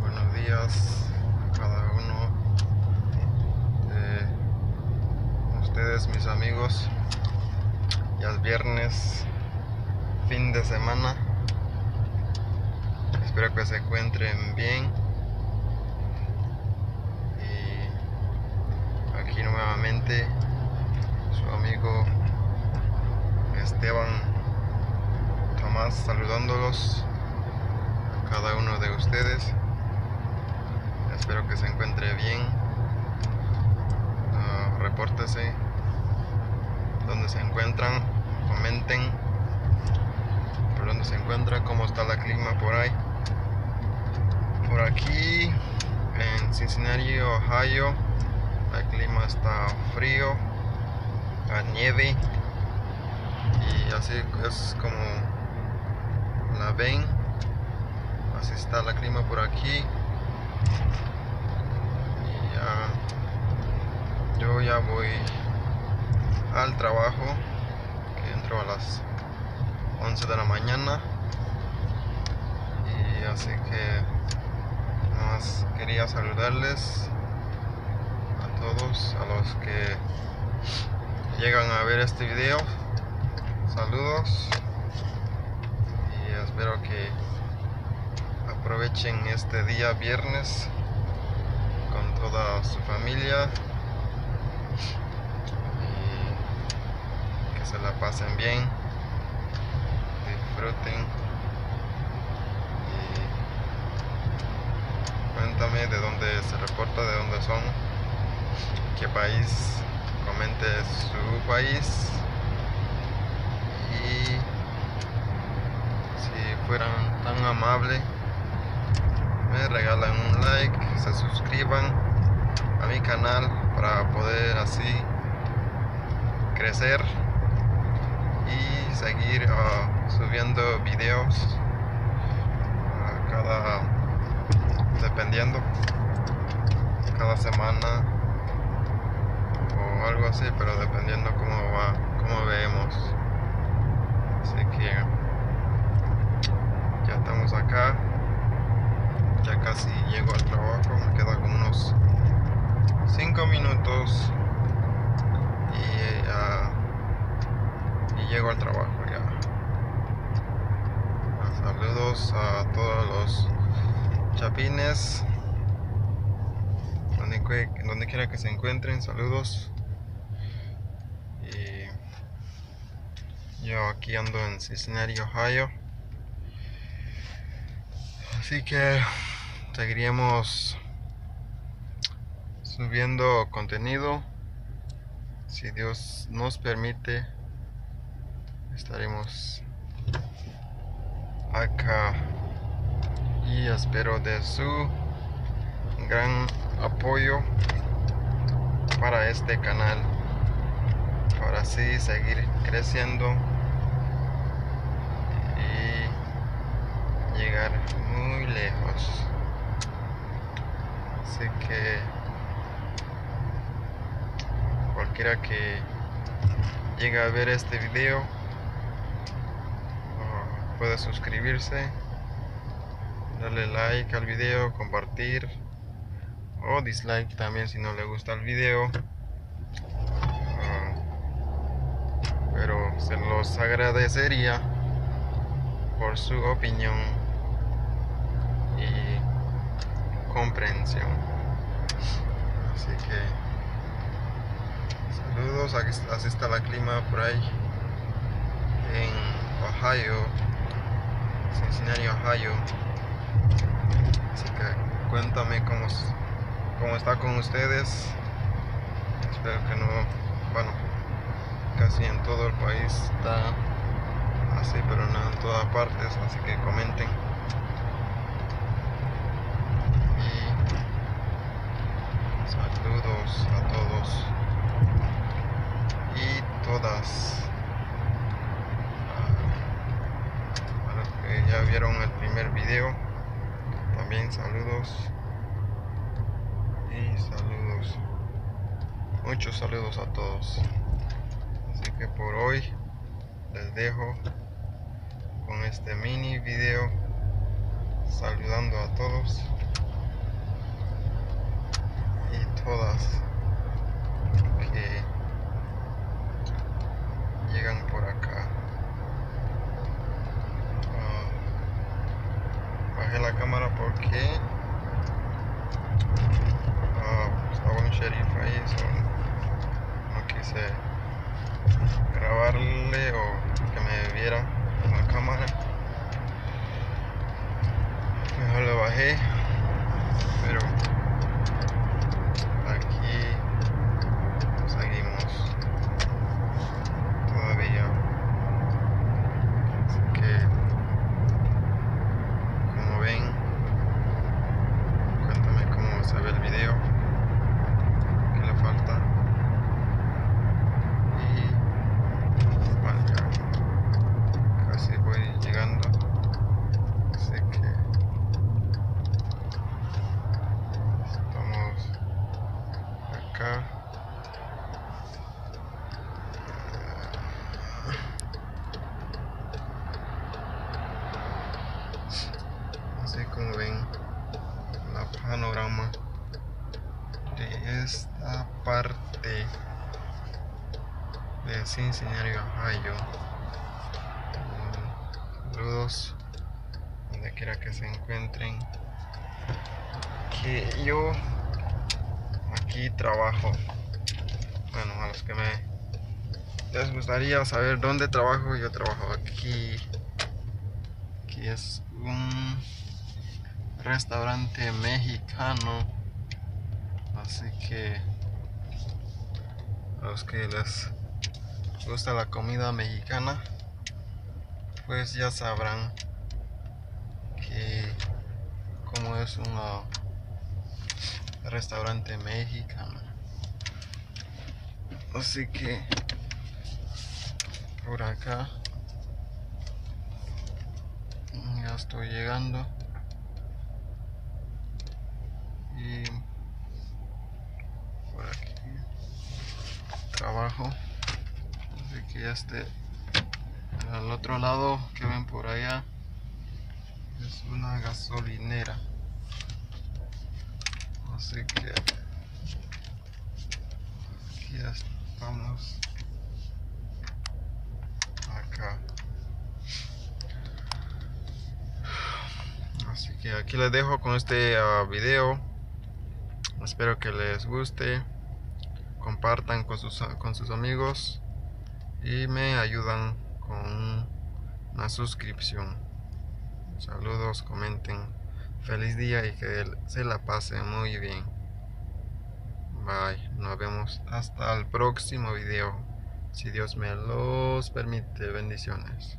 Buenos días a cada uno de ustedes, mis amigos. Ya es viernes, fin de semana. Espero que se encuentren bien. Y aquí nuevamente su amigo Esteban Tomás saludándolos cada uno de ustedes. Espero que se encuentre bien. Uh, repórtese donde se encuentran, comenten por donde se encuentra, cómo está la clima por ahí. Por aquí en Cincinnati, Ohio, el clima está frío, a nieve y así es como la ven así está la clima por aquí. Ya yo ya voy al trabajo que entro a las 11 de la mañana. Y así que más quería saludarles a todos a los que llegan a ver este video. Saludos. Y espero que aprovechen este día viernes con toda su familia y que se la pasen bien disfruten. Y cuéntame de dónde se reporta de dónde son qué país comente su país. Y si fueran tan amables me regalan un like se suscriban a mi canal para poder así crecer y seguir uh, subiendo videos cada dependiendo cada semana o algo así pero dependiendo cómo va cómo vemos. Así que ya estamos acá casi llego al trabajo me queda como unos 5 minutos y, uh, y llego al trabajo ya saludos a todos los chapines donde, quiera que se encuentren saludos Yo aquí ando en Cincinnati, Ohio. Así que seguiríamos subiendo contenido. Si Dios nos permite, estaremos acá. Y espero de su gran apoyo para este canal. Para así seguir creciendo llegar muy lejos así que cualquiera que llegue a ver este video puede suscribirse darle like al video compartir o dislike también si no le gusta el video. Pero se los agradecería por su opinión comprensión. Así que saludos, así está la clima por ahí en Ohio, Cincinnati, Ohio. Así que cuéntame cómo, cómo está con ustedes. Espero que no, bueno, casi en todo el país está así, pero no en todas partes, así que comenten. A todos y todas. A los que ya vieron el primer video, también saludos y saludos. Muchos saludos a todos. Así que por hoy les dejo con este mini video saludando a todos y todas que llegan por acá. Uh, bajé la cámara porque uh, estaba un sheriff ahí, so no quise grabarle o que me viera la cámara. Mejor lo bajé, pero aquí seguimos todavía. Así que, como ven, cuéntame cómo se ve el video, qué le falta. Y bueno, ya casi voy llegando. Así que estamos acá. Así como ven la panorama de esta parte de Cincinnati, Ohio. Mm, Saludos donde quiera que se encuentren. Que yo aquí trabajo. Bueno, a los que me les gustaría saber dónde trabajo, yo trabajo aquí. Aquí es un restaurante mexicano. Así que a los que les gusta la comida mexicana, pues ya sabrán que como es un restaurante mexicano. Así que por acá ya estoy llegando y por aquí trabajo ya esté al otro lado que ven por allá es una gasolinera. Así que aquí estamos. Acá. Así que aquí les dejo con este uh, video. Espero que les guste. Compartan con sus, con sus amigos y me ayudan con una suscripción. Saludos comenten. Feliz día y que se la pase muy bien. Bye nos vemos. Hasta el próximo video. Si Dios me los permite bendiciones